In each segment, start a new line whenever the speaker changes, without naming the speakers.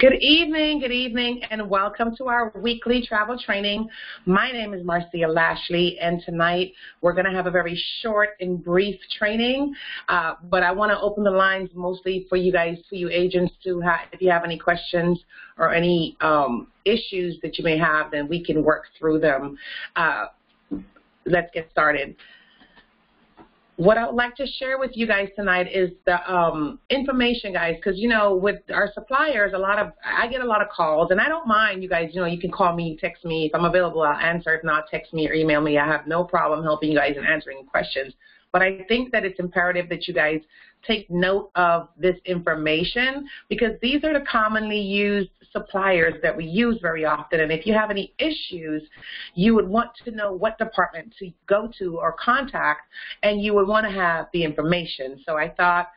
Good evening, good evening, and welcome to our weekly travel training. My name is Marcia Lashley, and tonight we're going to have a very short and brief training, uh, but I want to open the lines mostly for you guys, for you agents, to have, if you have any questions or any um, issues that you may have, then we can work through them. Uh, let's get started what I would like to share with you guys tonight is the um, information, guys, because, you know, with our suppliers, a lot of, I get a lot of calls, and I don't mind, you guys, you know, you can call me, text me. If I'm available, I'll answer. If not, text me or email me. I have no problem helping you guys and answering questions. But I think that it's imperative that you guys take note of this information because these are the commonly used suppliers that we use very often. And if you have any issues, you would want to know what department to go to or contact, and you would want to have the information. So I thought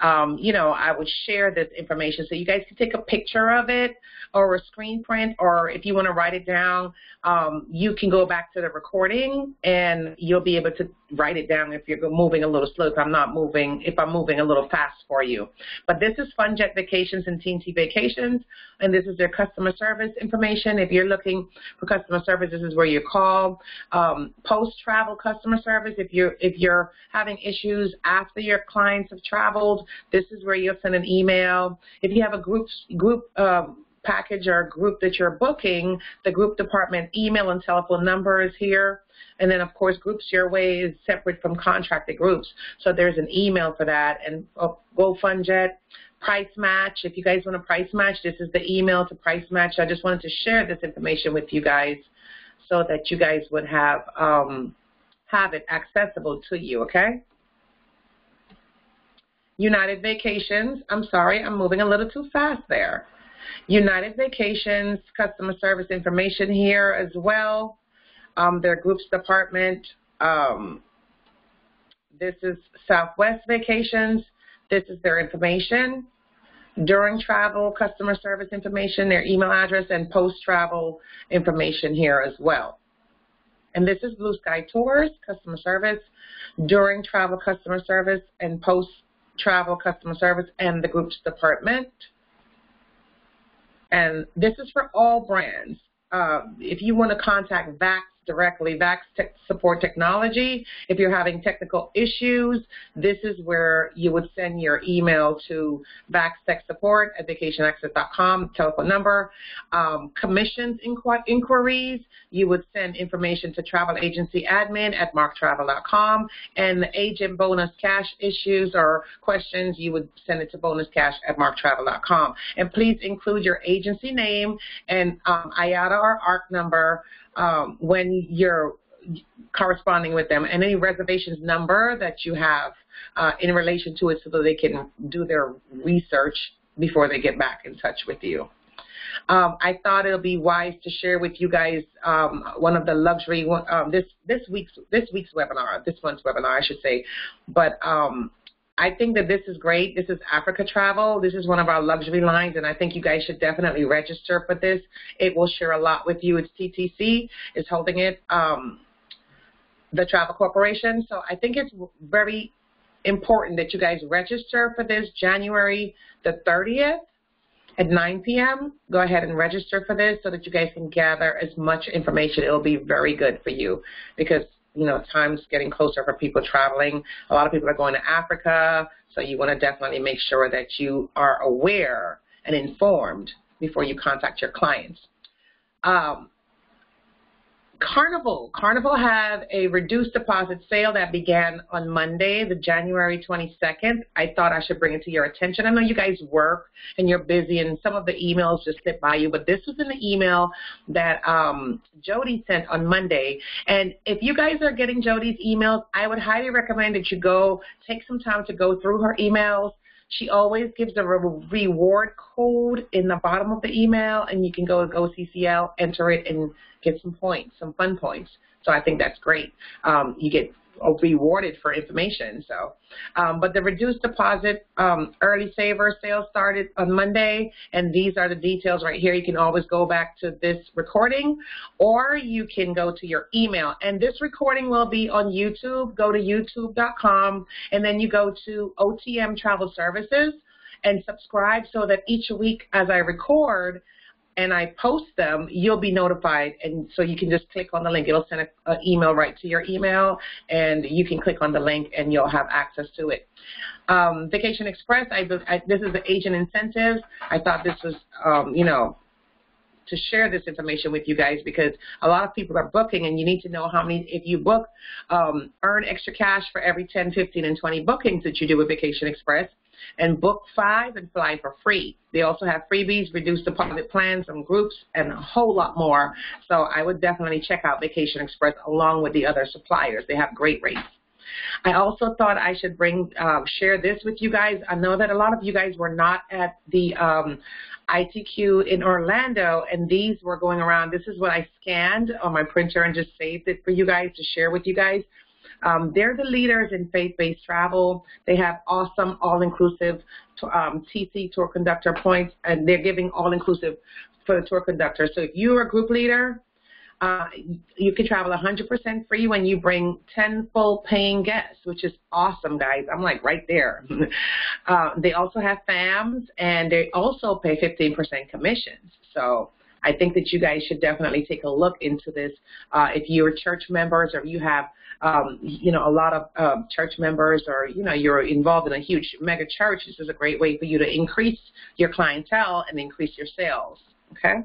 um, you know, I would share this information so you guys can take a picture of it or a screen print, or if you want to write it down, um, you can go back to the recording and you'll be able to write it down if you're moving a little slow. If I'm not moving, if I'm moving a little fast for you. But this is FunJet Vacations and T Vacations, and this is their customer service information. If you're looking for customer service, this is where you call. Um, Post travel customer service. If you're if you're having issues after your clients have traveled, this is where you'll send an email. If you have a group group uh, package or group that you're booking, the group department email and telephone number is here. And then, of course, Groups Your Way is separate from contracted groups. So there's an email for that. And oh, GoFundJet, Price Match. If you guys want a price match, this is the email to Price Match. I just wanted to share this information with you guys so that you guys would have um, have it accessible to you, okay? United Vacations, I'm sorry, I'm moving a little too fast there. United Vacations, customer service information here as well. Um, their groups department. Um, this is Southwest Vacations. This is their information. During travel, customer service information, their email address, and post-travel information here as well. And this is Blue Sky Tours, customer service, during travel customer service, and post travel customer service and the groups department. And this is for all brands. Uh, if you want to contact VAX directly, VAX Tech Support Technology. If you're having technical issues, this is where you would send your email to VAX Tech Support at vacationaccess.com, telephone number. Um, commissions inqu inquiries, you would send information to travel agency admin at marktravel.com. And the agent bonus cash issues or questions, you would send it to bonuscash at marktravel.com. And please include your agency name and um, IATA or ARC number um, when you're corresponding with them and any reservations number that you have uh, in relation to it so that they can do their research before they get back in touch with you. Um, I thought it'll be wise to share with you guys um, one of the luxury um, this this week's this week's webinar, this month's webinar, I should say. But um, I think that this is great. This is Africa Travel. This is one of our luxury lines, and I think you guys should definitely register for this. It will share a lot with you. It's TTC is holding it, um, the Travel Corporation. So I think it's very important that you guys register for this January the 30th at 9 p.m. Go ahead and register for this so that you guys can gather as much information. It will be very good for you because you know, time's getting closer for people traveling. A lot of people are going to Africa, so you want to definitely make sure that you are aware and informed before you contact your clients. Um, Carnival. Carnival had a reduced deposit sale that began on Monday, the January 22nd. I thought I should bring it to your attention. I know you guys work and you're busy and some of the emails just slip by you, but this was in the email that um, Jody sent on Monday. And if you guys are getting Jody's emails, I would highly recommend that you go take some time to go through her emails she always gives a reward code in the bottom of the email, and you can go to GoCCL, enter it, and get some points, some fun points. So I think that's great. Um, you get rewarded for information. So, um, but the reduced deposit um, early saver sale started on Monday, and these are the details right here. You can always go back to this recording, or you can go to your email. And this recording will be on YouTube. Go to youtube.com, and then you go to OTM Travel Services and subscribe so that each week as I record, and I post them, you'll be notified. And so you can just click on the link. It'll send an email right to your email, and you can click on the link, and you'll have access to it. Um, Vacation Express, I, I, this is the agent incentives. I thought this was, um, you know, to share this information with you guys because a lot of people are booking and you need to know how many, if you book, um, earn extra cash for every 10, 15, and 20 bookings that you do with Vacation Express and book five and fly for free. They also have freebies, reduced deposit plans, some groups, and a whole lot more. So I would definitely check out Vacation Express along with the other suppliers. They have great rates. I also thought I should bring um, share this with you guys. I know that a lot of you guys were not at the um, ITQ in Orlando, and these were going around. This is what I scanned on my printer and just saved it for you guys to share with you guys. Um, they're the leaders in faith-based travel. They have awesome all-inclusive um, TC tour conductor points, and they're giving all-inclusive for the tour conductor. So if you're a group leader, uh, you can travel 100% free when you bring 10 full paying guests, which is awesome, guys. I'm like right there. uh, they also have FAMs, and they also pay 15% commissions. So I think that you guys should definitely take a look into this. Uh, if you're church members or you have, um, you know, a lot of uh, church members or, you know, you're involved in a huge mega church, this is a great way for you to increase your clientele and increase your sales, okay?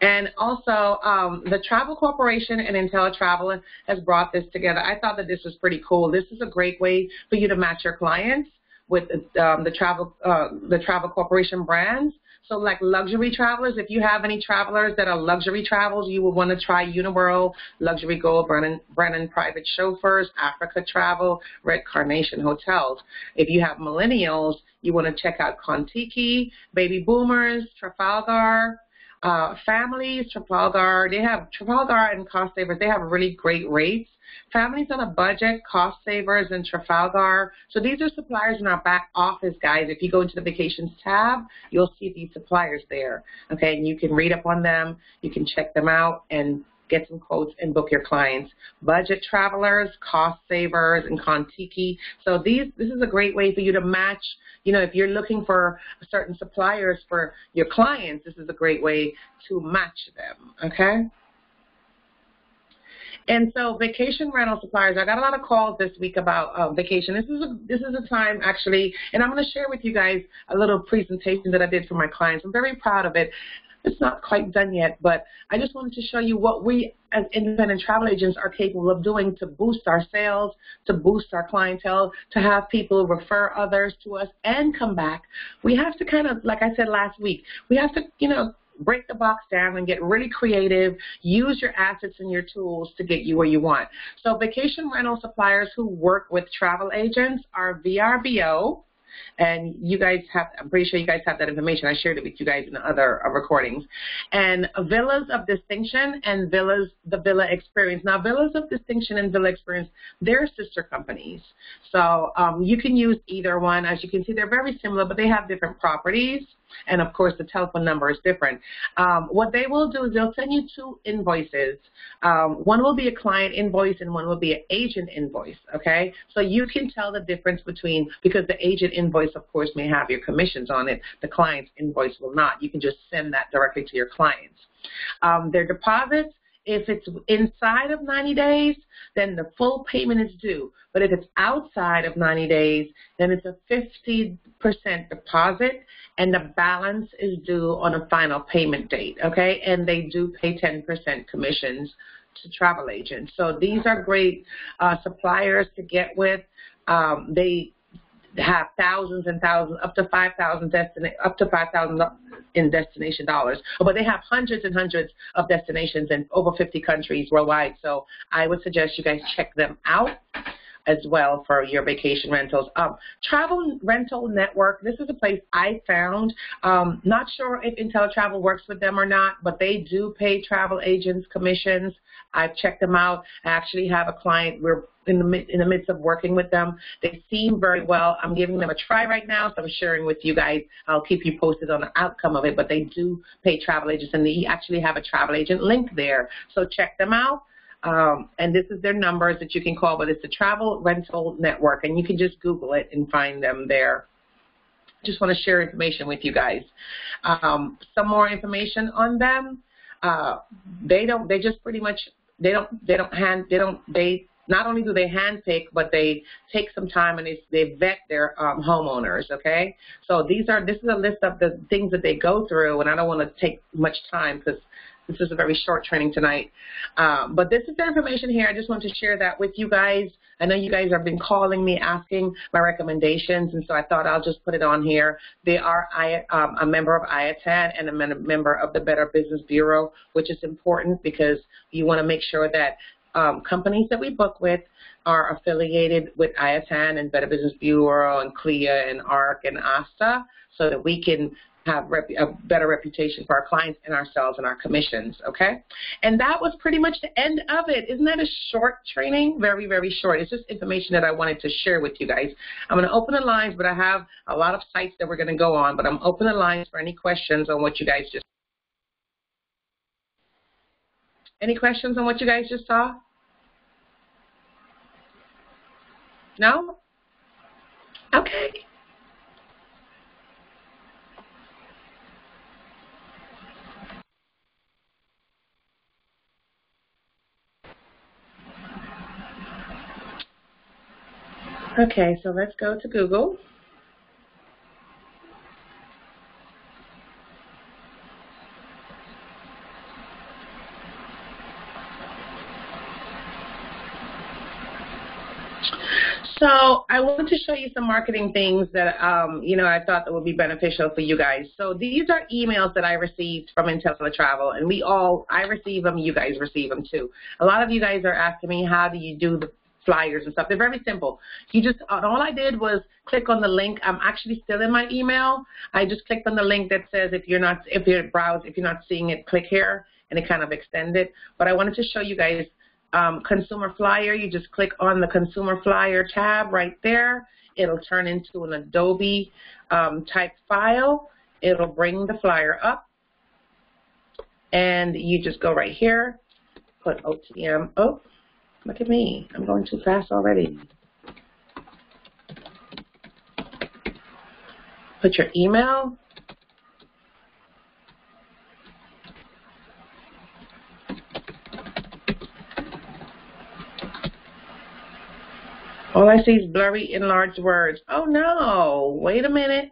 And also, um, the Travel Corporation and IntelliTravel has brought this together. I thought that this was pretty cool. This is a great way for you to match your clients with um, the travel uh, the Travel Corporation brands. So like luxury travelers, if you have any travelers that are luxury travels, you would want to try Uniworld, Luxury Gold, Brendan, Brendan Private Chauffeurs, Africa Travel, Red Carnation Hotels. If you have millennials, you want to check out Contiki, Baby Boomers, Trafalgar, uh, families, Trafalgar, they have Trafalgar and Cost Savers, they have really great rates. Families on a budget, Cost Savers, and Trafalgar. So these are suppliers in our back office, guys. If you go into the vacations tab, you'll see these suppliers there. Okay, and you can read up on them, you can check them out, and get some quotes and book your clients. Budget travelers, cost savers, and Contiki. So these, this is a great way for you to match, you know, if you're looking for certain suppliers for your clients, this is a great way to match them, okay? And so vacation rental suppliers, I got a lot of calls this week about uh, vacation. This is a, this is a time actually, and I'm going to share with you guys a little presentation that I did for my clients. I'm very proud of it. It's not quite done yet, but I just wanted to show you what we as independent travel agents are capable of doing to boost our sales, to boost our clientele, to have people refer others to us and come back. We have to kind of, like I said last week, we have to, you know, break the box down and get really creative. Use your assets and your tools to get you where you want. So vacation rental suppliers who work with travel agents are VRBO, and you guys have, I'm pretty sure you guys have that information. I shared it with you guys in the other uh, recordings. And Villas of Distinction and Villas, the Villa Experience. Now, Villas of Distinction and Villa Experience, they're sister companies. So um, you can use either one. As you can see, they're very similar, but they have different properties. And of course, the telephone number is different. Um, what they will do is they'll send you two invoices. Um, one will be a client invoice and one will be an agent invoice, okay? So you can tell the difference between, because the agent invoice, of course, may have your commissions on it. The client's invoice will not. You can just send that directly to your clients. Um, their deposits, if it's inside of 90 days, then the full payment is due. But if it's outside of 90 days, then it's a 50% deposit and the balance is due on a final payment date, okay? And they do pay 10% commissions to travel agents. So these are great uh, suppliers to get with. Um, they have thousands and thousands, up to 5,000 destina- up to 5,000 in destination dollars. Oh, but they have hundreds and hundreds of destinations in over 50 countries worldwide. So I would suggest you guys check them out. As well for your vacation rentals. Um, Travel Rental Network, this is a place I found. Um, not sure if IntelliTravel works with them or not, but they do pay travel agents commissions. I've checked them out. I actually have a client. We're in the in the midst of working with them. They seem very well. I'm giving them a try right now, so I'm sharing with you guys. I'll keep you posted on the outcome of it. But they do pay travel agents, and they actually have a travel agent link there. So check them out. Um, and this is their numbers that you can call, but it's the Travel Rental Network, and you can just Google it and find them there. Just want to share information with you guys. Um, some more information on them. Uh, they don't. They just pretty much. They don't. They don't hand. They don't. They not only do they handpick, but they take some time and they, they vet their um, homeowners. Okay, so these are this is a list of the things that they go through, and I don't want to take much time because this is a very short training tonight. Um, but this is the information here. I just want to share that with you guys. I know you guys have been calling me asking my recommendations, and so I thought I'll just put it on here. They are um, a member of IATAN and a member of the Better Business Bureau, which is important because you want to make sure that um, companies that we book with are affiliated with IATAN and Better Business Bureau and CLIA and ARC and ASTA so that we can have a better reputation for our clients and ourselves and our commissions, okay? And that was pretty much the end of it. Isn't that a short training? Very, very short. It's just information that I wanted to share with you guys. I'm going to open the lines, but I have a lot of sites that we're going to go on, but I'm open the lines for any questions on what you guys just Any questions on what you guys just saw? No? Okay. Okay, so let's go to Google. So I wanted to show you some marketing things that um, you know I thought that would be beneficial for you guys. So these are emails that I received from IntelliTravel, and we all I receive them, you guys receive them too. A lot of you guys are asking me how do you do the flyers and stuff. They're very simple. You just all I did was click on the link. I'm actually still in my email. I just clicked on the link that says if you're not if you're browse if you're not seeing it, click here, and it kind of extended. But I wanted to show you guys um, consumer flyer. You just click on the consumer flyer tab right there. It'll turn into an Adobe um, type file. It'll bring the flyer up, and you just go right here, put OTM. Oh, Look at me. I'm going too fast already. Put your email. All I see is blurry enlarged words. Oh no, wait a minute.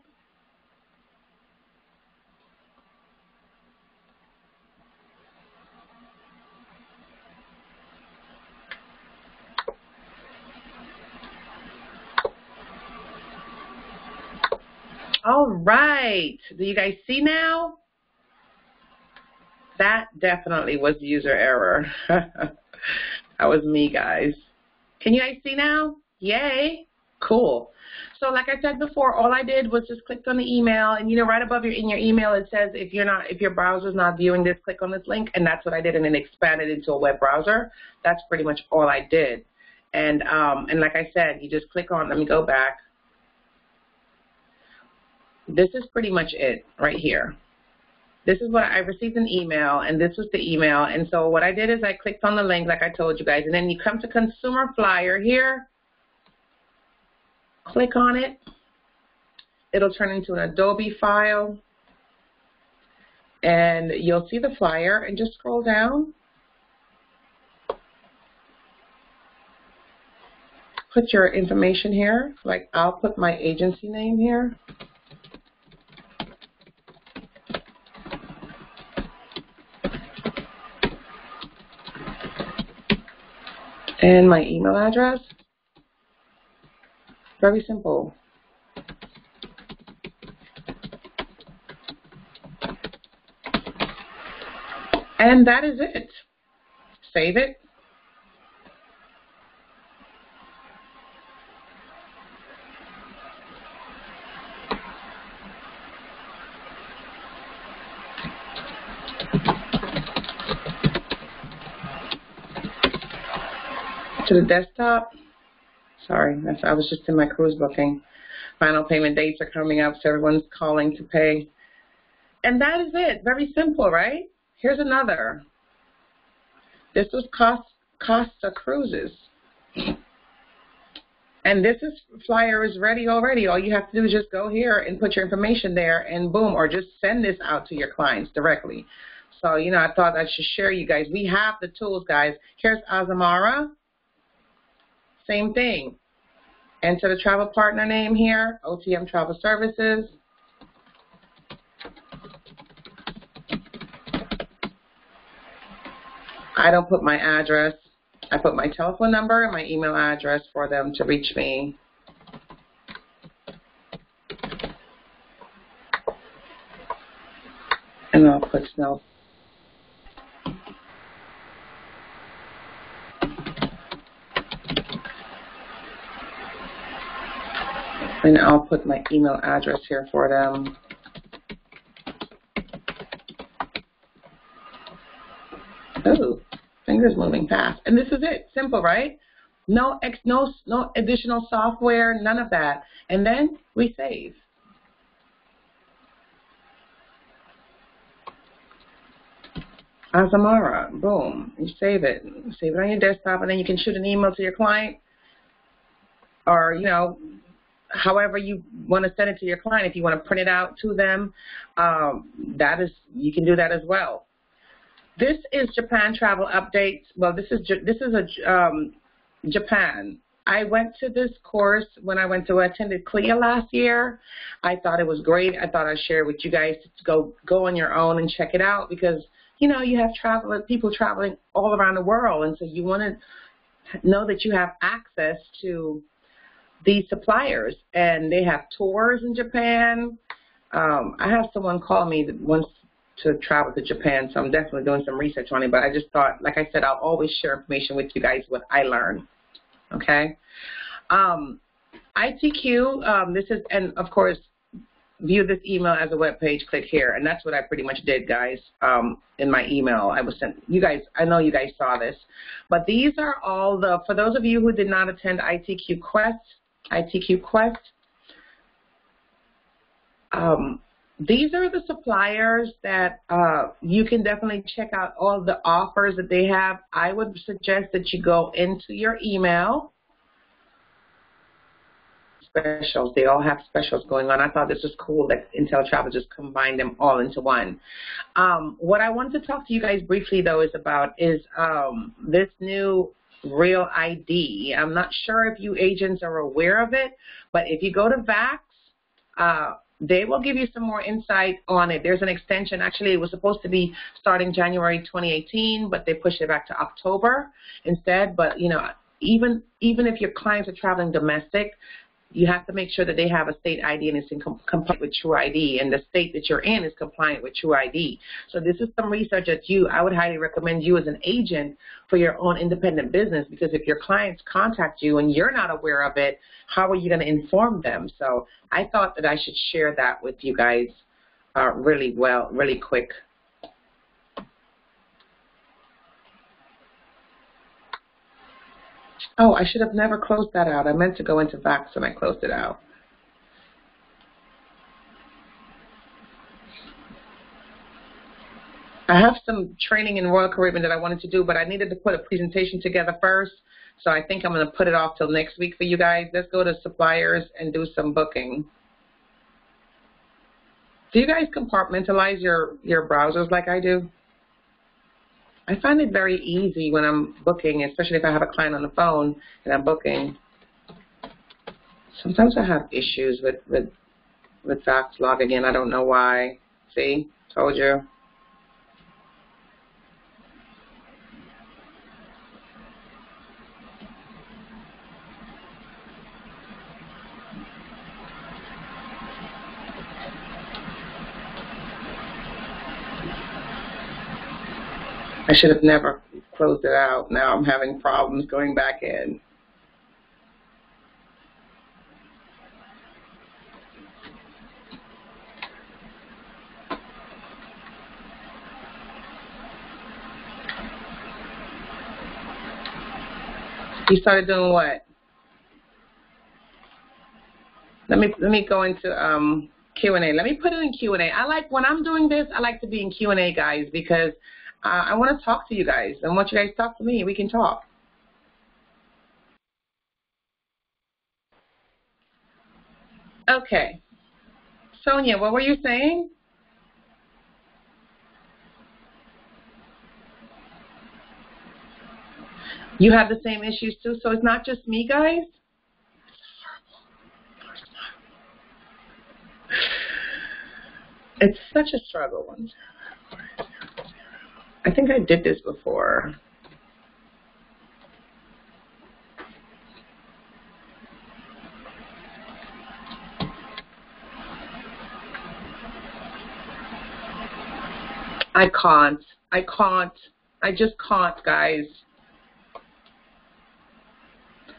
All right. Do you guys see now? That definitely was user error. that was me, guys. Can you guys see now? Yay. Cool. So like I said before, all I did was just click on the email, and you know, right above your in your email it says if you're not if your browser's not viewing this, click on this link, and that's what I did, and then expanded into a web browser. That's pretty much all I did. And um, and like I said, you just click on. Let me go back this is pretty much it right here. This is what I received an email, and this was the email. And so what I did is I clicked on the link, like I told you guys, and then you come to Consumer Flyer here. Click on it. It'll turn into an Adobe file. And you'll see the flyer, and just scroll down. Put your information here. Like I'll put my agency name here. And my email address. Very simple. And that is it. Save it. To the desktop. Sorry, I was just in my cruise booking. Final payment dates are coming up, so everyone's calling to pay. And that is it. Very simple, right? Here's another. This was cost Costa Cruises. And this is flyer is ready already. All you have to do is just go here and put your information there and boom, or just send this out to your clients directly. So, you know, I thought I should share you guys. We have the tools, guys. Here's Azamara. Same thing. Enter the travel partner name here, OTM Travel Services. I don't put my address. I put my telephone number and my email address for them to reach me. And I'll put Snell. And I'll put my email address here for them. Oh fingers moving fast. And this is it. Simple, right? No ex, no, no additional software, none of that. And then we save. Azamara, boom, you save it. Save it on your desktop, and then you can shoot an email to your client, or you know, however you want to send it to your client. If you want to print it out to them, um, that is you can do that as well. This is Japan travel updates. Well, this is this is a um, Japan. I went to this course when I went to attended CLIA last year. I thought it was great. I thought I'd share it with you guys to go go on your own and check it out because you know you have travel people traveling all around the world, and so you want to know that you have access to these suppliers, and they have tours in Japan. Um, I have someone call me that wants to travel to Japan, so I'm definitely doing some research on it. But I just thought, like I said, I'll always share information with you guys what I learn. Okay. Um, ITQ, um, this is, and of course, view this email as a web page. Click here, and that's what I pretty much did, guys. Um, in my email, I was sent. You guys, I know you guys saw this, but these are all the. For those of you who did not attend ITQ Quest, ITQ Quest. Um, these are the suppliers that uh, you can definitely check out all the offers that they have. I would suggest that you go into your email. Specials, they all have specials going on. I thought this was cool that IntelliTravel just combined them all into one. Um, what I want to talk to you guys briefly though is about is um, this new Real ID. I'm not sure if you agents are aware of it, but if you go to VAX, uh, they will give you some more insight on it. There's an extension. Actually, it was supposed to be starting January 2018, but they pushed it back to October instead. But you know, even even if your clients are traveling domestic, you have to make sure that they have a state ID and it's in com- compliant with True ID, and the state that you're in is compliant with True ID. So this is some research that you, I would highly recommend you as an agent for your own independent business because if your clients contact you and you're not aware of it, how are you going to inform them? So I thought that I should share that with you guys uh, really well, really quick. Oh, I should have never closed that out. I meant to go into VAX and I closed it out. I have some training in Royal Caribbean that I wanted to do, but I needed to put a presentation together first. So I think I'm going to put it off till next week for you guys. Let's go to suppliers and do some booking. Do you guys compartmentalize your, your browsers like I do? I find it very easy when I'm booking, especially if I have a client on the phone and I'm booking. Sometimes I have issues with with with VAX logging in. I don't know why. See, told you. I should have never closed it out. Now I'm having problems going back in. You started doing what? Let me let me go into um, Q and A. Let me put it in Q and A. I like when I'm doing this. I like to be in Q and A, guys, because uh, I want to talk to you guys. And want you guys to talk to me, we can talk. Okay. Sonia, what were you saying? You have the same issues too, so it's not just me, guys? It's such a struggle. I think I did this before. I can't. I can't. I just can't, guys.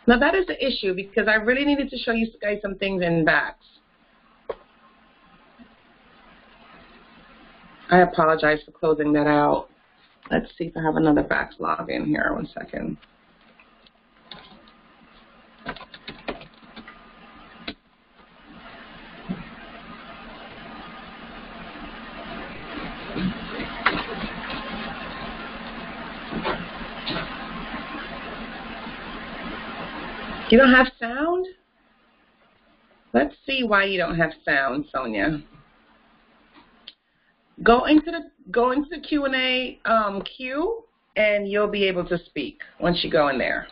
Now that is the issue because I really needed to show you guys some things in VAX. I apologize for closing that out. Let's see if I have another VAX login here. One second. You don't have sound? Let's see why you don't have sound, Sonia. Go into the go into the Q and A um, queue, and you'll be able to speak once you go in there.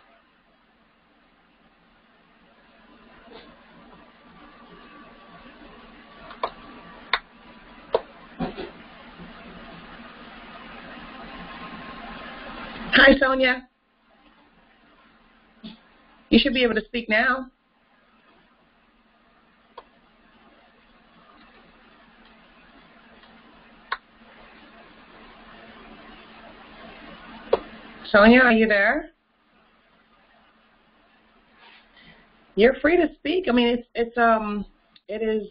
Hi, Sonia. You should be able to speak now. Sonia, are you there? You're free to speak. I mean, it's it's um it is.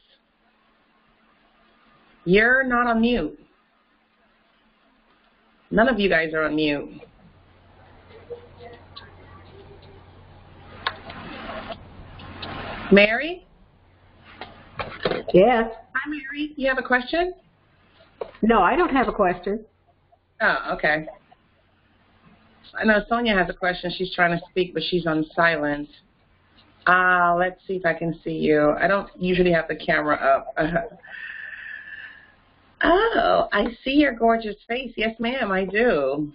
You're not on mute. None of you guys are on mute. Mary?
Yes.
Hi, Mary. You have a question?
No, I don't have a question.
Oh, okay. I know Sonia has a question. She's trying to speak, but she's on silent. Uh, let's see if I can see you. I don't usually have the camera up. oh, I see your gorgeous face. Yes, ma'am, I do.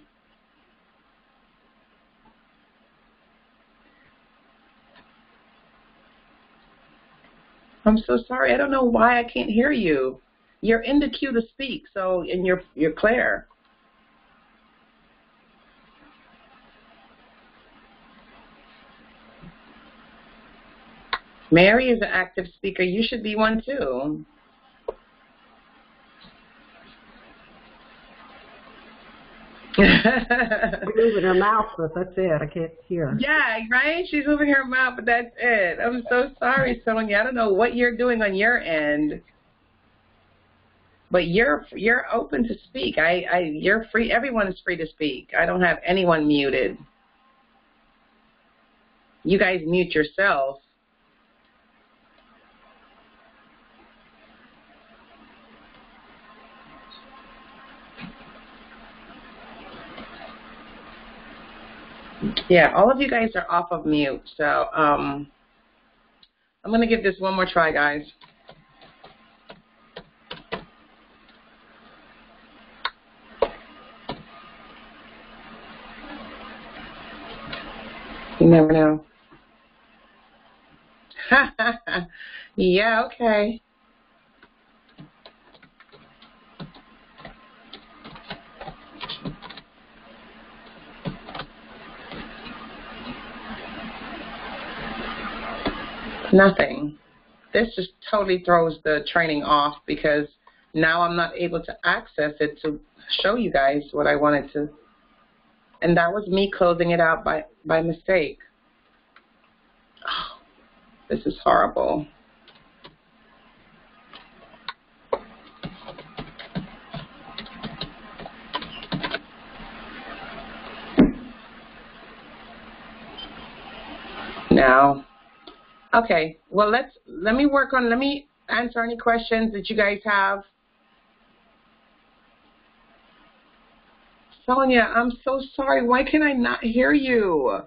I'm so sorry. I don't know why I can't hear you. You're in the queue to speak, so and you're you're clear. Mary is an active speaker. You should be one too.
moving her mouth, but that's it. I can't hear.
Yeah, right? She's moving her mouth, but that's it. I'm so sorry, Sonia. I don't know what you're doing on your end. But you're you're open to speak. I, I you're free everyone is free to speak. I don't have anyone muted. You guys mute yourself. Yeah, all of you guys are off of mute, so um, I'm going to give this one more try, guys. You never know. yeah, okay. Nothing. This just totally throws the training off because now I'm not able to access it to show you guys what I wanted to. And that was me closing it out by, by mistake. Oh, this is horrible. No. Okay. Well, let's let me work on. Let me answer any questions that you guys have. Sonia, I'm so sorry. Why can I not hear you?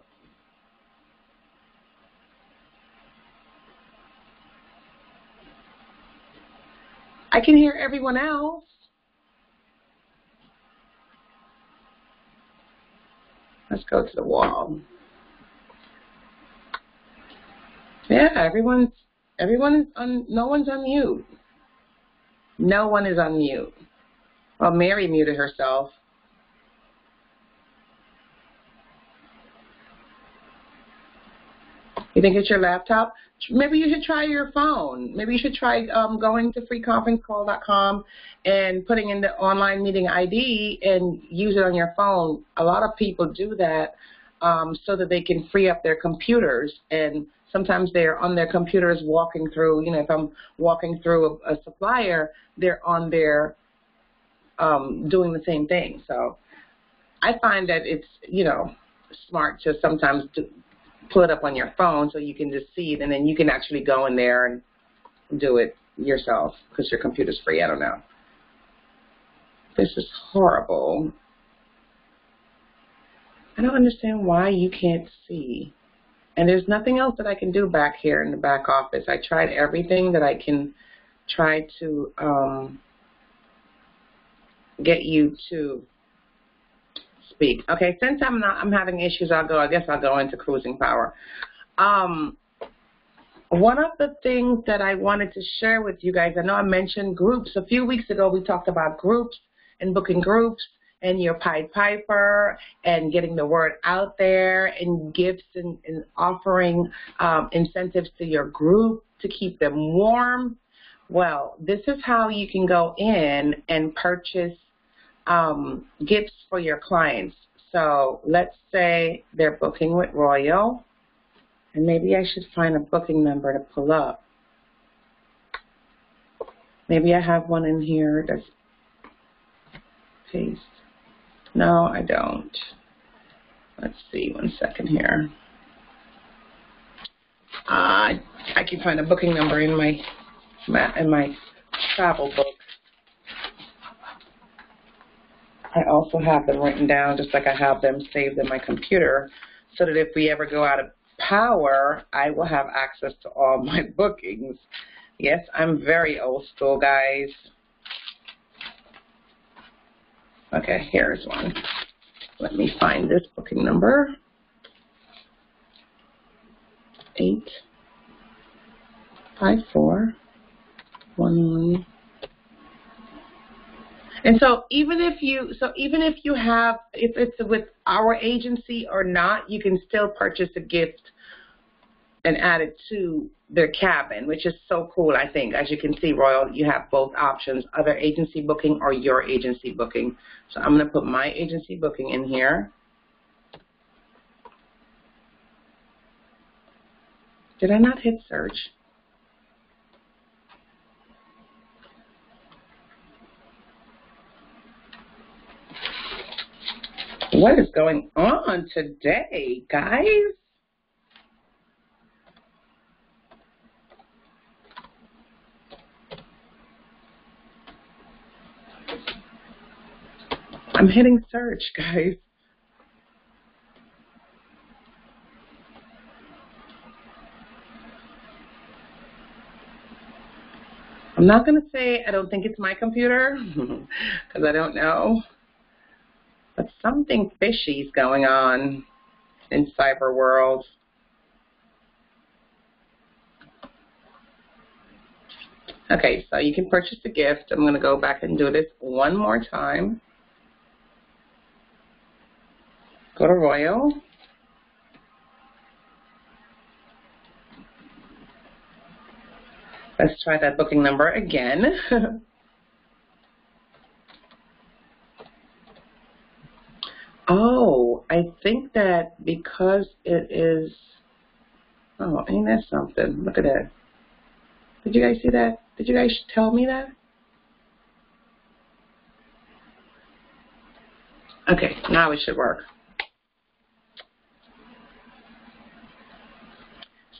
I can hear everyone else. Let's go to the wall. Yeah, everyone's everyone is on. No one's on mute. No one is on mute. Well, Mary muted herself. You think it's your laptop? Maybe you should try your phone. Maybe you should try um, going to freeconferencecall.com and putting in the online meeting ID and use it on your phone. A lot of people do that um, so that they can free up their computers. And sometimes they're on their computers walking through, you know, if I'm walking through a, a supplier, they're on there um, doing the same thing. So I find that it's, you know, smart to sometimes do, pull it up on your phone so you can just see it, and then you can actually go in there and do it yourself because your computer's free. I don't know. This is horrible. I don't understand why you can't see. And there's nothing else that I can do back here in the back office. I tried everything that I can try to um, get you to speak. Okay, since I'm not, I'm having issues, I'll go. I guess I'll go into cruising power. Um, one of the things that I wanted to share with you guys, I know I mentioned groups. A few weeks ago, we talked about groups and booking groups and your Pied Piper and getting the word out there and gifts and, and offering um, incentives to your group to keep them warm. Well, this is how you can go in and purchase um, gifts for your clients. So let's say they're booking with Royal, and maybe I should find a booking number to pull up. Maybe I have one in here that's paste. No, I don't. Let's see, one second here. Uh, I can find a booking number in my in my travel book. I also have them written down just like I have them saved in my computer so that if we ever go out of power, I will have access to all my bookings. Yes, I'm very old school, guys. Okay, here's one. Let me find this booking number. Eight five four one one and so even if you so even if you have if it's with our agency or not, you can still purchase a gift and add it to their cabin, which is so cool, I think. As you can see, Royal, you have both options, other agency booking or your agency booking. So I'm going to put my agency booking in here. Did I not hit search? What is going on today, guys? I'm hitting search, guys. I'm not going to say I don't think it's my computer because I don't know. But something fishy is going on in cyber world. Okay, so you can purchase a gift. I'm going to go back and do this one more time. Go to Royal. Let's try that booking number again. Oh, I think that because it is, oh, ain't that something? Look at that. Did you guys see that? Did you guys tell me that? Okay, now it should work.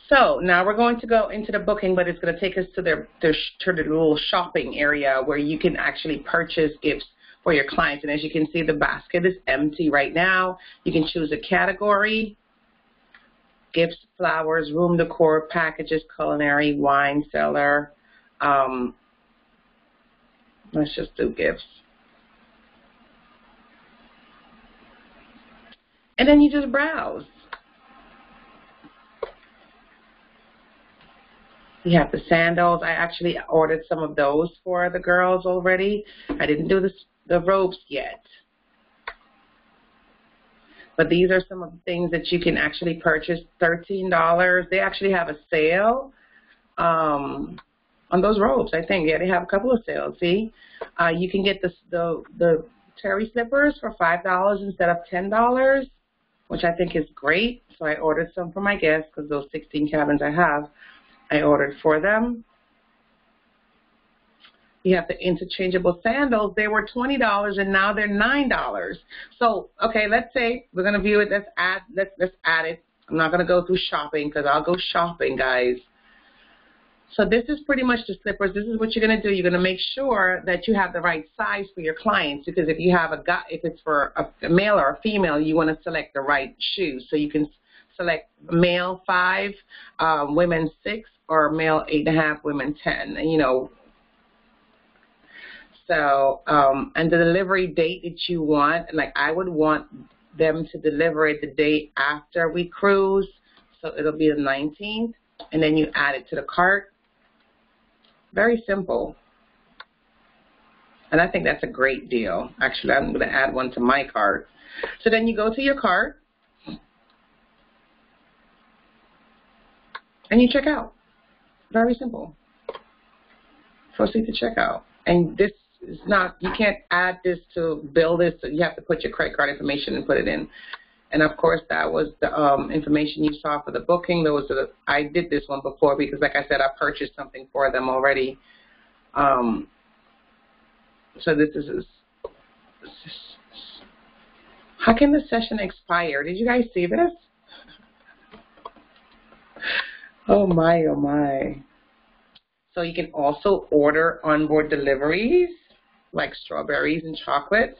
So now we're going to go into the booking, but it's going to take us to their, their to the little shopping area where you can actually purchase gifts for your clients. And as you can see, the basket is empty right now. You can choose a category, gifts, flowers, room decor, packages, culinary, wine cellar. Um, let's just do gifts. And then you just browse. You have the sandals. I actually ordered some of those for the girls already. I didn't do the, the robes yet. But these are some of the things that you can actually purchase. $13. They actually have a sale um, on those robes, I think. Yeah, they have a couple of sales. See? Uh, you can get the, the, the terry slippers for $5 instead of $10, which I think is great. So I ordered some for my guests because those 16 cabins I have. I ordered for them. You have the interchangeable sandals. They were $20 and now they're $9. So, okay, let's say we're going to view it. Let's add, let's, let's add it. I'm not going to go through shopping because I'll go shopping, guys. So this is pretty much the slippers. This is what you're going to do. You're going to make sure that you have the right size for your clients because if you have a guy, if it's for a male or a female, you want to select the right shoes. So you can select male five, um, women six, or male eight and a half, women ten. You know. So, um, and the delivery date that you want, like I would want them to deliver it the day after we cruise, so it'll be the 19th, and then you add it to the cart. Very simple. And I think that's a great deal. Actually, I'm going to add one to my cart. So then you go to your cart, and you check out. Very simple. Proceed to checkout. And this is not, you can't add this to bill this. You have to put your credit card information and put it in. And of course, that was the um, information you saw for the booking. Those are the, I did this one before because, like I said, I purchased something for them already. Um, so this is, this is, how can the session expire? Did you guys see this? Oh my, oh my. So you can also order onboard deliveries like strawberries and chocolates.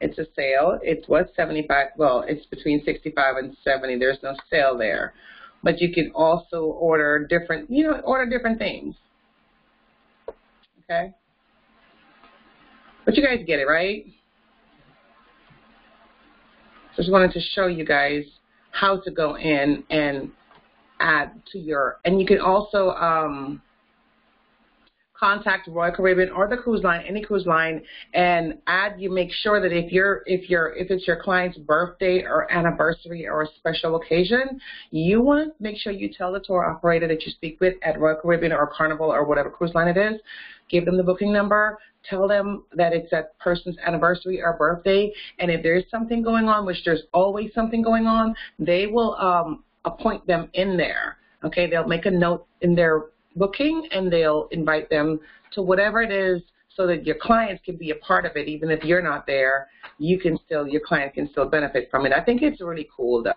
It's a sale. It was 75, well, it's between 65 and 70. There's no sale there. But you can also order different, you know, order different things. Okay? But you guys get it, right? Just wanted to show you guys how to go in and add to your, and you can also um, contact Royal Caribbean or the cruise line, any cruise line, and add. You make sure that if you're if you're if it's your client's birthday or anniversary or a special occasion, you want to make sure you tell the tour operator that you speak with at Royal Caribbean or Carnival or whatever cruise line it is. Give them the booking number. Tell them that it's that person's anniversary or birthday, and if there's something going on, which there's always something going on, they will um, appoint them in there. Okay, they'll make a note in their booking and they'll invite them to whatever it is so that your clients can be a part of it. Even if you're not there, you can still, your client can still benefit from it. I think it's really cool though.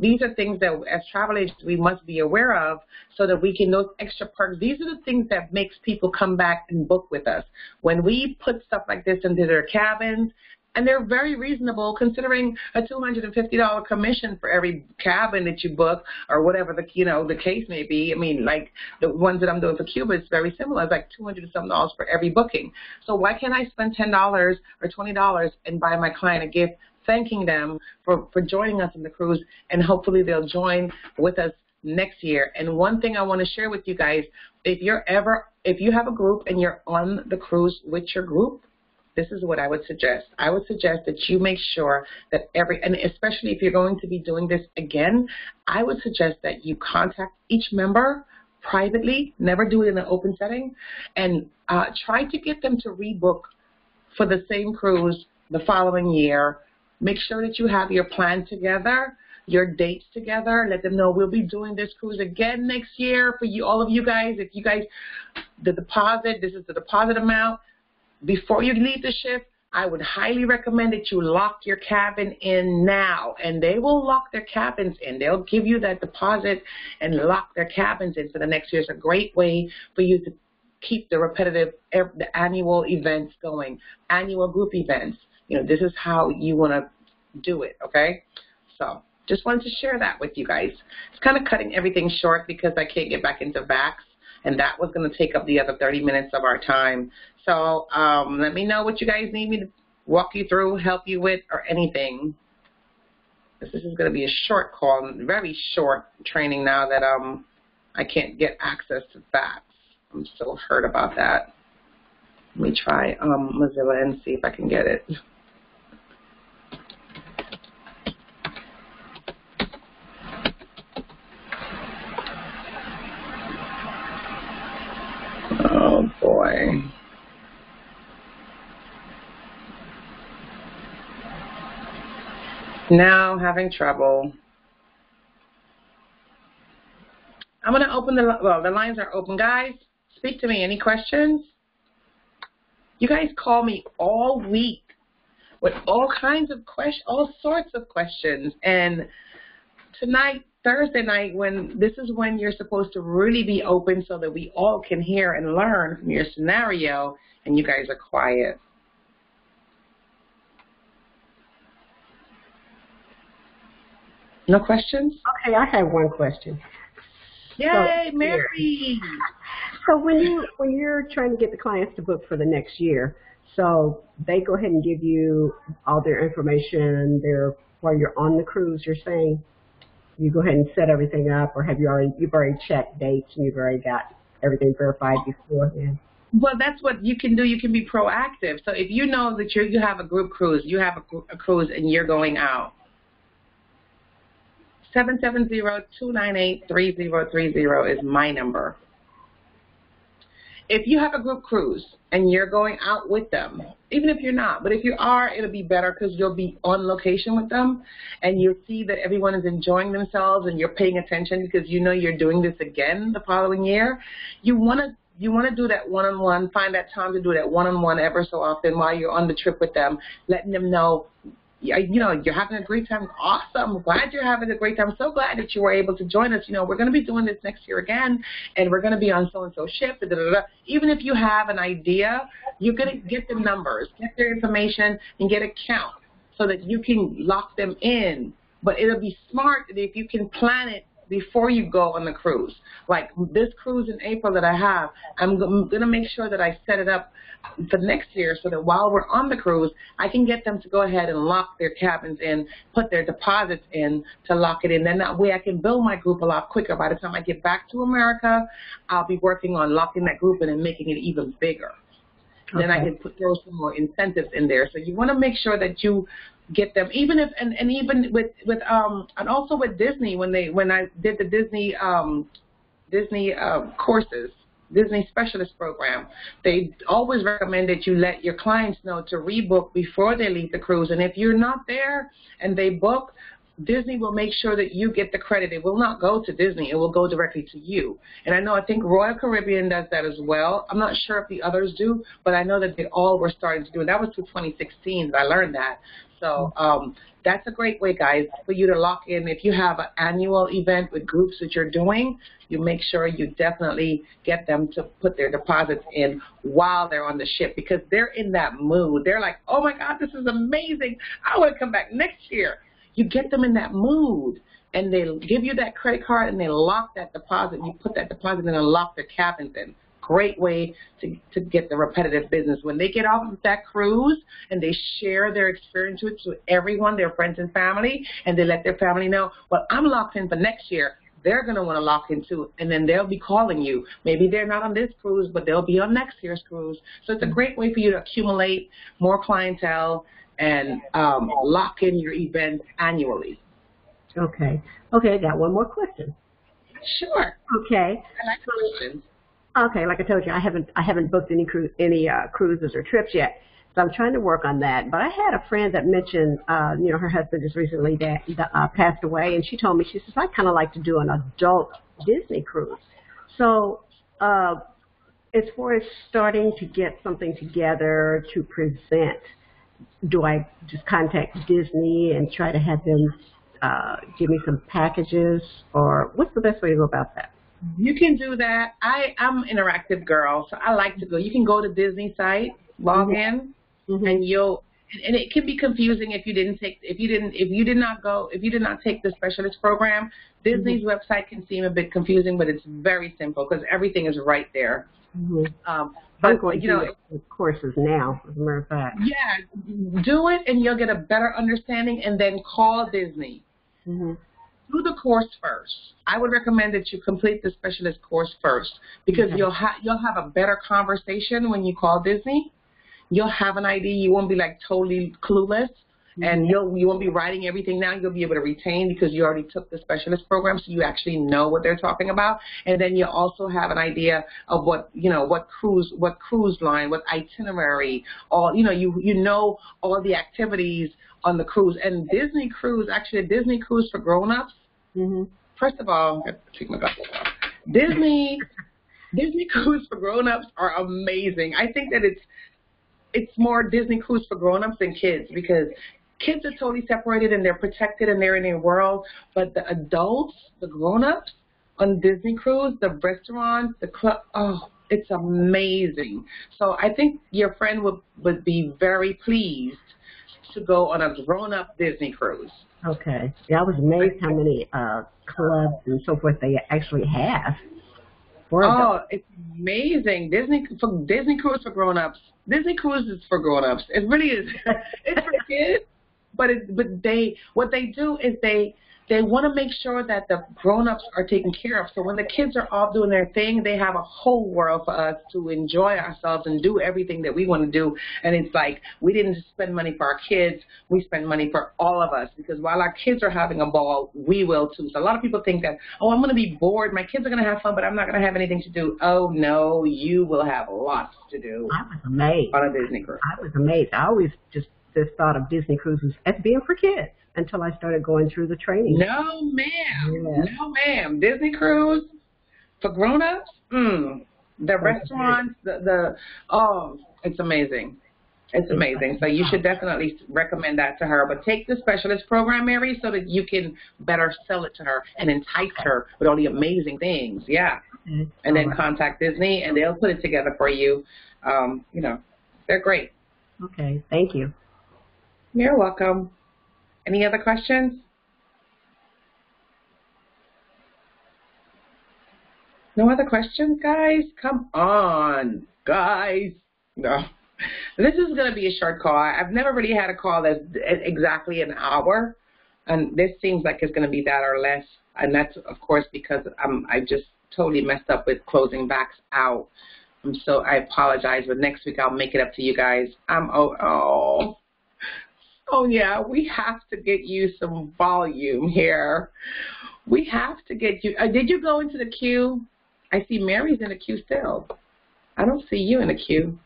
These are things that as travel agents we must be aware of so that we can, those extra perks, these are the things that makes people come back and book with us. When we put stuff like this into their cabins and they're very reasonable considering a $250 commission for every cabin that you book or whatever the you know the case may be. I mean, like the ones that I'm doing for Cuba, it's very similar. It's like 200 something dollars for every booking. So why can't I spend $10 or $20 and buy my client a gift, thanking them for for joining us on the cruise, and hopefully they'll join with us next year. And one thing I want to share with you guys, if you're ever if you have a group and you're on the cruise with your group this is what I would suggest. I would suggest that you make sure that every, and especially if you're going to be doing this again, I would suggest that you contact each member privately, never do it in an open setting, and uh, try to get them to rebook for the same cruise the following year. Make sure that you have your plan together your dates together. Let them know we'll be doing this cruise again next year for you, all of you guys. If you guys, the deposit, this is the deposit amount before you leave the ship, I would highly recommend that you lock your cabin in now. And they will lock their cabins in. They'll give you that deposit and lock their cabins in for the next year. It's a great way for you to keep the repetitive, the annual events going, annual group events. You know, this is how you want to do it, okay? So just wanted to share that with you guys. It's kind of cutting everything short because I can't get back into VAX, and that was going to take up the other 30 minutes of our time. So um, let me know what you guys need me to walk you through, help you with, or anything. This is going to be a short call, very short training now that um, I can't get access to VAX. I'm still hurt about that. Let me try um, Mozilla and see if I can get it. Oh boy. Now having trouble. I'm going to open the, well, the lines are open. Guys, speak to me. Any questions? You guys call me all week with all kinds of questions, all sorts of questions. And tonight, Thursday night, when this is when you're supposed to really be open so that we all can hear and learn from your scenario, and you guys are quiet. No questions?
Okay, I have one question.
Yay, so, Mary!
So when you when you're trying to get the clients to book for the next year, so they go ahead and give you all their information, their while you're on the cruise. You're saying you go ahead and set everything up, or have you already you've already checked dates and you've already got everything verified beforehand?
Well, that's what you can do. You can be proactive. So if you know that you you have a group cruise, you have a, a cruise, and you're going out, 770-298-3030 is my number. If you have a group cruise and you're going out with them, even if you're not, but if you are, it'll be better because you'll be on location with them and you'll see that everyone is enjoying themselves and you're paying attention because you know you're doing this again the following year. You want to you want to do that one-on-one, find that time to do that one-on-one ever so often while you're on the trip with them, letting them know you know, you're having a great time. Awesome. Glad you're having a great time. So glad that you were able to join us. You know, we're going to be doing this next year again, and we're going to be on so-and-so ship. Da, da, da, Even if you have an idea, you're going to get the numbers, get their information, and get a count so that you can lock them in. But it'll be smart if you can plan it before you go on the cruise. Like this cruise in April that I have, I'm going to make sure that I set it up for next year so that while we're on the cruise, I can get them to go ahead and lock their cabins in, put their deposits in to lock it in. Then that way I can build my group a lot quicker. By the time I get back to America, I'll be working on locking that group in and making it even bigger. Okay. Then I can put, throw some more incentives in there. So you want to make sure that you get them even if and, and even with with um and also with Disney when they when I did the Disney um Disney uh, courses Disney Specialist Program. They always recommend that you let your clients know to rebook before they leave the cruise. And if you're not there and they book, Disney will make sure that you get the credit. It will not go to Disney. It will go directly to you. And I know I think Royal Caribbean does that as well. I'm not sure if the others do, but I know that they all were starting to do it. That was through 2016 that I learned that. So um, that's a great way, guys, for you to lock in. If you have an annual event with groups that you're doing, you make sure you definitely get them to put their deposits in while they're on the ship because they're in that mood. They're like, oh my God, this is amazing. I want to come back next year. You get them in that mood and they give you that credit card and they lock that deposit. You put that deposit in and lock their cabins in great way to, to get the repetitive business. When they get off of that cruise and they share their experience with, with everyone, their friends and family, and they let their family know, well, I'm locked in for next year. They're going to want to lock in too, and then they'll be calling you. Maybe they're not on this cruise, but they'll be on next year's cruise. So it's a great way for you to accumulate more clientele and um, lock in your events annually.
Okay. Okay, I got one more question.
Sure.
Okay.
I like questions.
Okay, like I told you, I haven't I haven't booked any cru- any uh, cruises or trips yet, so I'm trying to work on that. But I had a friend that mentioned, uh, you know, her husband just recently da- uh, passed away, and she told me she says I kind of like to do an adult Disney cruise. So, uh, as far as starting to get something together to present, do I just contact Disney and try to have them uh, give me some packages, or what's the best way to go about that?
You can do that. I I'm an interactive girl, so I like to go. You can go to Disney site, log mm-hmm. in, mm-hmm. and you'll and it can be confusing if you didn't take if you didn't if you did not go if you did not take the specialist program disney's mm-hmm. website can seem a bit confusing but it's very simple because everything is right there
mm-hmm. um, but, I'm going you know, the courses now, as a matter of fact.
Yeah, do it, and you'll get a better understanding, and then call Disney.
Mm-hmm.
Do the course first. I would recommend that you complete the specialist course first because okay. you'll have you'll have a better conversation when you call Disney you'll have an idea. You won't be like totally clueless. And mm-hmm. you'll you won't be writing everything down. You'll be able to retain because you already took the specialist program, so you actually know what they're talking about. And then you also have an idea of what you know, what cruise, what cruise line, what itinerary, all you know, you you know all the activities on the cruise. And Disney cruise, actually, a Disney cruise for grown-ups.
Mm-hmm.
First of all, I take my glasses off. Disney Disney cruise for grown-ups are amazing. I think that it's it's more Disney cruise for grown-ups than kids because kids are totally separated and they're protected and they're in their world, but the adults, the grown-ups on Disney cruise, the restaurants, the club, oh, it's amazing. So I think your friend would would be very pleased to go on a grown-up Disney cruise.
Okay. Yeah, I was amazed how many uh clubs and so forth they actually have.
Oh, it's amazing. Disney for Disney cruise for grown-ups Disney Cruise is for grown-ups. It really is. it's for kids, but it, but they what they do is they they want to make sure that the grown-ups are taken care of. So when the kids are off doing their thing, they have a whole world for us to enjoy ourselves and do everything that we want to do. And it's like we didn't just spend money for our kids, we spend money for all of us because while our kids are having a ball, we will too. So a lot of people think that, oh, I'm going to be bored. My kids are going to have fun, but I'm not going to have anything to do. Oh, no, you will have lots to do.
I was amazed.
On a Disney cruise.
I was amazed. I always just, just thought of Disney cruises as being for kids until I started going through the training.
No, ma'am. No, ma'am. Disney cruise for grown-ups? Mm. The restaurants, the, the, oh, it's amazing. It's amazing. So you should definitely recommend that to her. But take the specialist program, Mary, so that you can better sell it to her and entice her with all the amazing things. Yeah. Mm-hmm. And then contact Disney, and they'll put it together for you. Um, you know, they're great.
Okay. Thank you.
You're welcome. Any other questions? No other questions, guys? Come on, guys. No. This is going to be a short call. I've never really had a call that's exactly an hour, and this seems like it's going to be that or less. And that's, of course, because I'm, I just totally messed up with closing VAX out. So I apologize, but next week I'll make it up to you guys. I'm oh oh Oh yeah, we have to get you some volume here. We have to get you. Uh, did you go into the queue? I see Mary's in the queue still. I don't see you in the queue.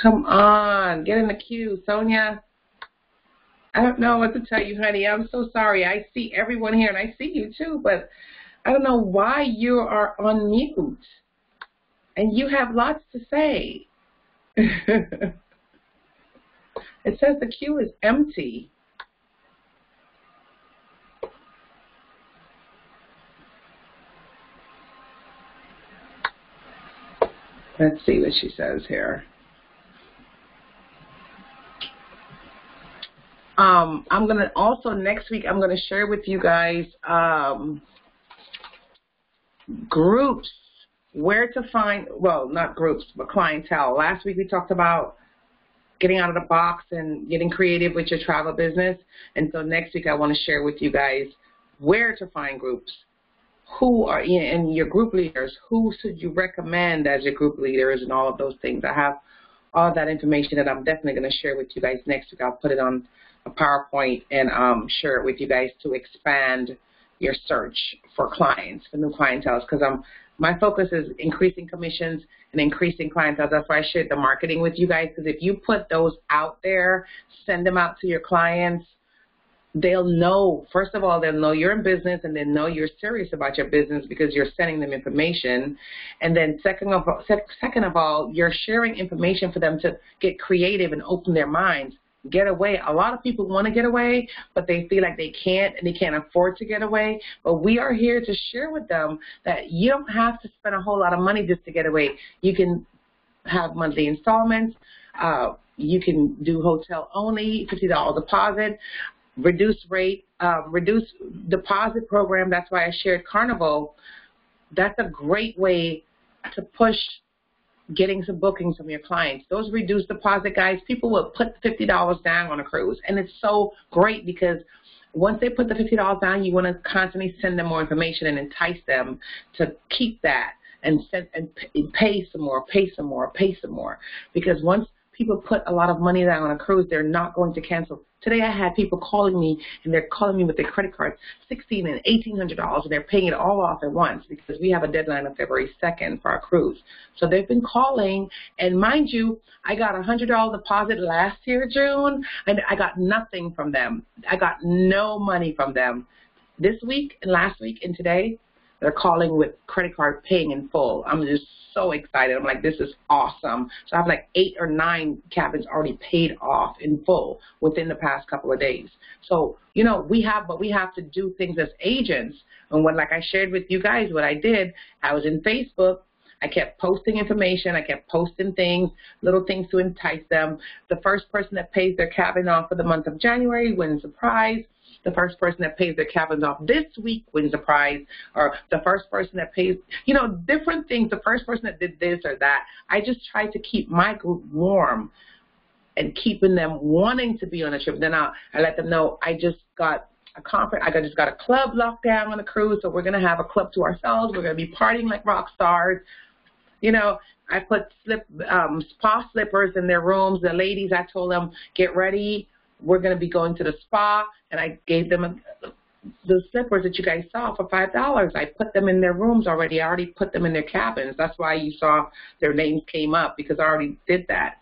Come on, get in the queue, Sonia. I don't know what to tell you, honey. I'm so sorry. I see everyone here, and I see you too, but I don't know why you are on mute. And you have lots to say. it says the queue is empty. Let's see what she says here. Um, I'm gonna also next week I'm gonna share with you guys um, groups where to find well not groups but clientele. Last week we talked about getting out of the box and getting creative with your travel business, and so next week I want to share with you guys where to find groups. Who are in your group leaders? Who should you recommend as your group leaders and all of those things? I have all that information that I'm definitely going to share with you guys next week. I'll put it on a PowerPoint and um, share it with you guys to expand your search for clients, for new clientele, because I'm my focus is increasing commissions and increasing clientele. That's why I shared the marketing with you guys because if you put those out there, send them out to your clients, they'll know, first of all, they'll know you're in business and they know you're serious about your business because you're sending them information. And then second of, second of all, you're sharing information for them to get creative and open their minds. Get away. A lot of people want to get away, but they feel like they can't and they can't afford to get away. But we are here to share with them that you don't have to spend a whole lot of money just to get away. You can have monthly installments. Uh, you can do hotel only, $50 deposit reduced rate, uh, reduced deposit program. That's why I shared Carnival. That's a great way to push getting some bookings from your clients. Those reduced deposit guys, people will put $50 down on a cruise. And it's so great because once they put the $50 down, you want to constantly send them more information and entice them to keep that and send and pay some more, pay some more, pay some more. Because once people put a lot of money down on a cruise, they're not going to cancel. Today I had people calling me and they're calling me with their credit cards, sixteen and eighteen hundred dollars, and they're paying it all off at once because we have a deadline of February second for our cruise. So they've been calling, and mind you, I got a hundred dollar deposit last year June, and I got nothing from them. I got no money from them. This week and last week and today, they're calling with credit card paying in full. I'm just so excited. I'm like, this is awesome. So I have like eight or nine cabins already paid off in full within the past couple of days. So, you know, we have, but we have to do things as agents. And when, like I shared with you guys, what I did, I was in Facebook. I kept posting information. I kept posting things, little things to entice them. The first person that pays their cabin off for the month of January wins a prize the first person that pays their cabins off this week wins a prize, or the first person that pays, you know, different things. The first person that did this or that. I just try to keep my group warm and keeping them wanting to be on a trip. Then I, I let them know I just got a conference. I just got a club locked down on a cruise, so we're gonna have a club to ourselves. We're gonna be partying like rock stars. You know, I put slip um, spa slippers in their rooms. The ladies, I told them, get ready we're going to be going to the spa, and I gave them a, the slippers that you guys saw for five dollars. I put them in their rooms already. I already put them in their cabins. That's why you saw their names came up because I already did that.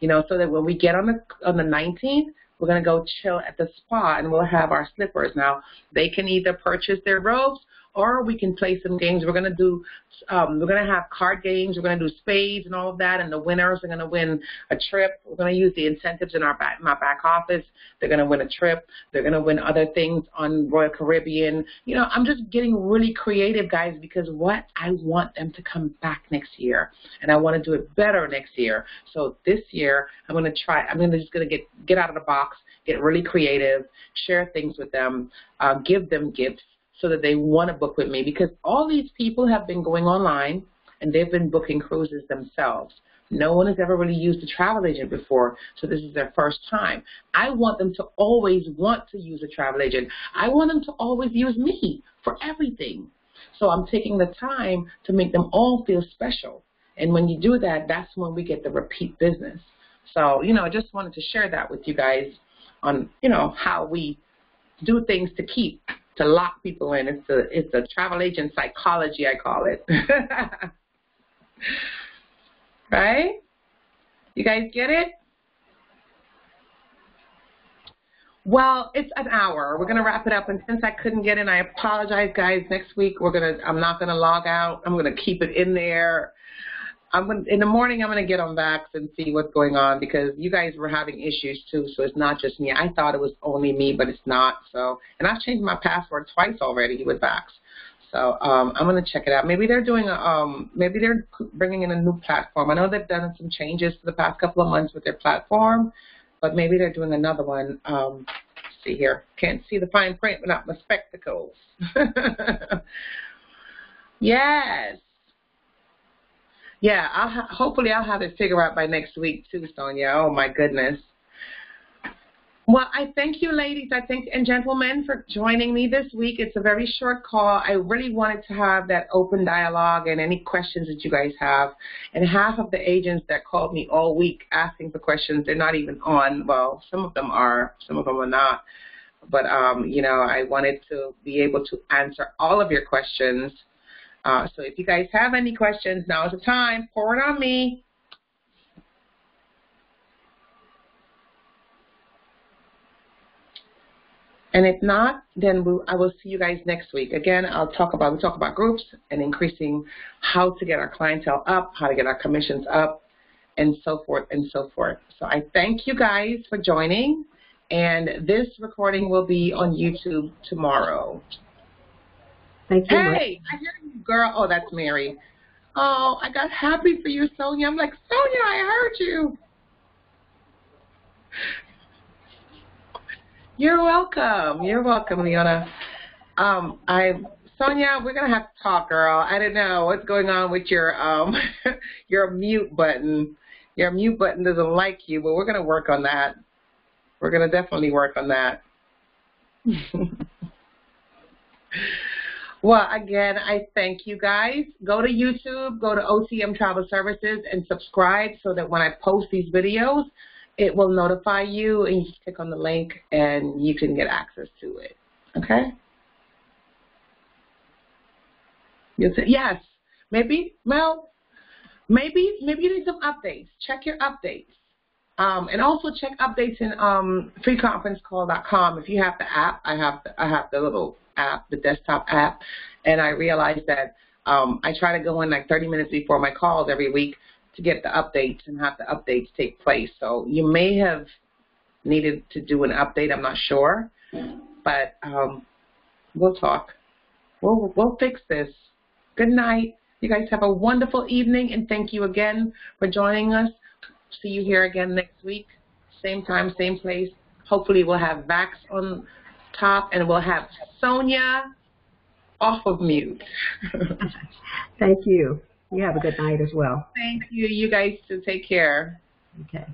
You know, so that when we get on the on the 19th, we're gonna go chill at the spa and we'll have our slippers. Now they can either purchase their robes or we can play some games. We're gonna do, um, we're gonna have card games. We're gonna do spades and all of that, and the winners are gonna win a trip. We're gonna use the incentives in our back, my back office. They're gonna win a trip. They're gonna win other things on Royal Caribbean. You know, I'm just getting really creative, guys, because what I want them to come back next year, and I want to do it better next year. So this year, I'm gonna try. I'm gonna just gonna get get out of the box, get really creative, share things with them, uh, give them gifts so that they want to book with me because all these people have been going online and they've been booking cruises themselves. No one has ever really used a travel agent before, so this is their first time. I want them to always want to use a travel agent. I want them to always use me for everything. So I'm taking the time to make them all feel special. And when you do that, that's when we get the repeat business. So, you know, I just wanted to share that with you guys on, you know, how we do things to keep to lock people in. It's a it's a travel agent psychology, I call it. right? You guys get it? Well, it's an hour. We're gonna wrap it up, and since I couldn't get in, I apologize, guys. Next week we're gonna. I'm not gonna log out. I'm gonna keep it in there. I'm gonna, in the morning. I'm gonna get on VAX and see what's going on because you guys were having issues too. So it's not just me. I thought it was only me, but it's not. So and I've changed my password twice already with VAX. So um, I'm gonna check it out. Maybe they're doing a um, maybe they're bringing in a new platform. I know they've done some changes for the past couple of months with their platform, but maybe they're doing another one. Um, see here, can't see the fine print without my spectacles. yes. Yeah, I'll ha- hopefully I'll have it figured out by next week too, Sonia. Oh my goodness. Well, I thank you, ladies. I thank and gentlemen for joining me this week. It's a very short call. I really wanted to have that open dialogue and any questions that you guys have. And half of the agents that called me all week asking for questions, they're not even on. Well, some of them are, some of them are not. But um, you know, I wanted to be able to answer all of your questions Uh, so if you guys have any questions, now is the time. Pour it on me. And if not, then we'll, I will see you guys next week. Again, I'll talk about we talk about groups and increasing how to get our clientele up, how to get our commissions up, and so forth and so forth. So I thank you guys for joining, and this recording will be on YouTube tomorrow.
Thank you.
Hey, I hear you, girl. Oh, that's Mary. Oh, I got happy for you, Sonia. I'm like, Sonia, I heard you. You're welcome. You're welcome, Leona. Um, I Sonia, we're gonna have to talk, girl. I don't know what's going on with your um your mute button. Your mute button doesn't like you, but we're gonna work on that. We're gonna definitely work on that. well, again, I thank you guys. Go to YouTube, go to OTM Travel Services, and subscribe so that when I post these videos, it will notify you and you click on the link and you can get access to it. Okay? Yes. Maybe, well, maybe maybe you need some updates. Check your updates. Um, and also check updates in um, freeconferencecall.com. If you have the app, I have the, I have the little app, the desktop app, and I realized that um, I try to go in like 30 minutes before my calls every week to get the updates and have the updates take place. So you may have needed to do an update. I'm not sure, but um, we'll talk. We'll we'll fix this. Good night. You guys have a wonderful evening, and thank you again for joining us. See you here again next week, same time, same place. Hopefully, we'll have VAX on top, and we'll have Sonia off of mute.
Thank you. You have a good night as well.
Thank you. You guys to take care.
Okay.